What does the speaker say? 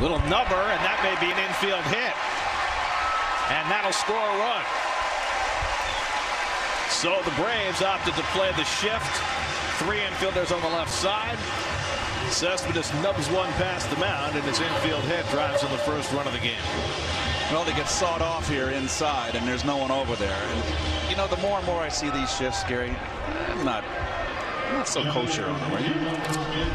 Little number, and that may be an infield hit. And that'll score a run. So the Braves opted to play the shift. Three infielders on the left side. Cespedes nubs one past the mound, and his infield hit drives in the first run of the game. Well, they get sawed off here inside, and there's no one over there. And you know, the more and more I see these shifts, Gary, I'm not, I'm not so kosher on them. Right?